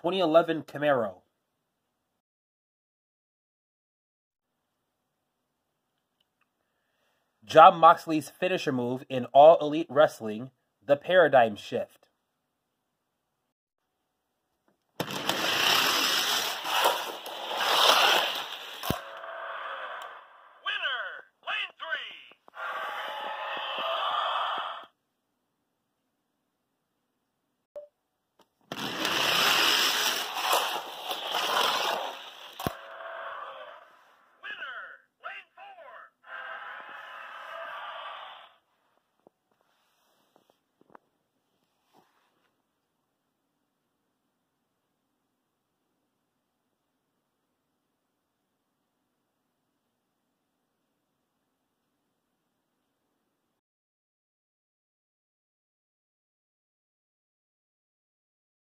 2011 Camaro. John Moxley's finisher move in All Elite Wrestling, the Paradigm Shift.